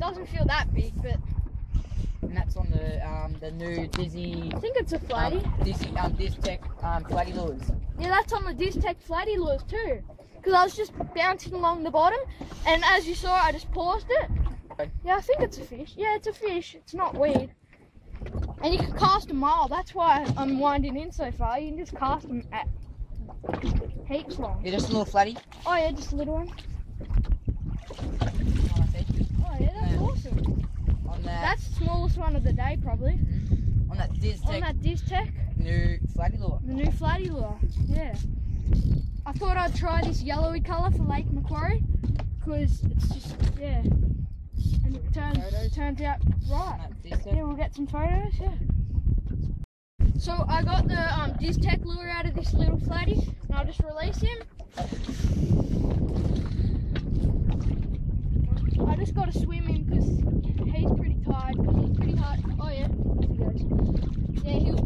doesn't feel that big, but and that's on the um, the new Dizzy I think it's a um, flatty. Dizzy um, Diztek um, flatty lures. Yeah, that's on the Diztek flatty lures too. Because I was just bouncing along the bottom, and as you saw, I just paused it. Yeah, I think it's a fish. Yeah, it's a fish. It's not weed. And you can cast a mile. That's why I'm winding in so far. You can just cast them at heaps long. Yeah, just a little flatty. Oh yeah, just a little one. Oh, I see. Oh yeah, that's Yeah. awesome. On that One of the day probably. on that On Diztek that Diztek. new flatty lure. The new flatty lure, yeah. I thought I'd try this yellowy colour for Lake Macquarie because it's just, yeah. And it turns, turns out right. Yeah, we'll get some photos, yeah. So I got the um, Diztek lure out of this little flatty and I'll just release him. I just got to swim him because yeah,